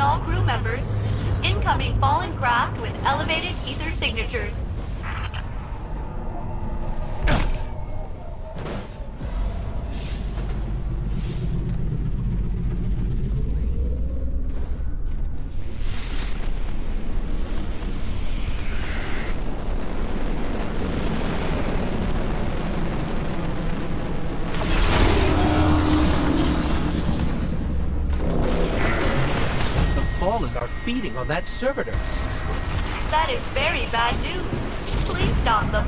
all crew members, incoming fallen craft with elevated ether signatures. Feeding on that servitor. That is very bad news. Please stop them.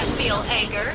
Can't feel anger.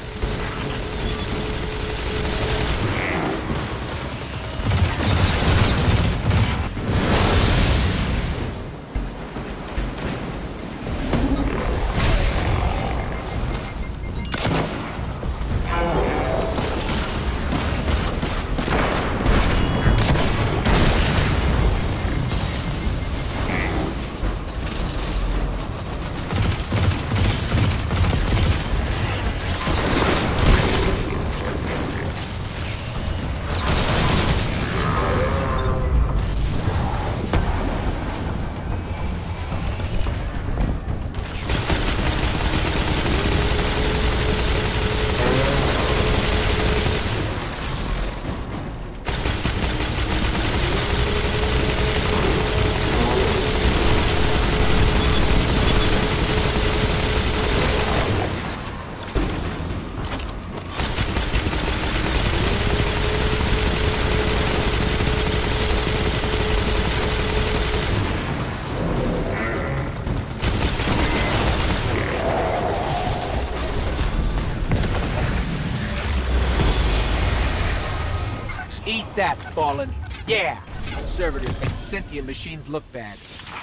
Eat that, Fallen. Yeah. Servitors make sentient machines look bad.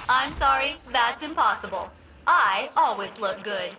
I'm sorry, that's impossible. I always look good.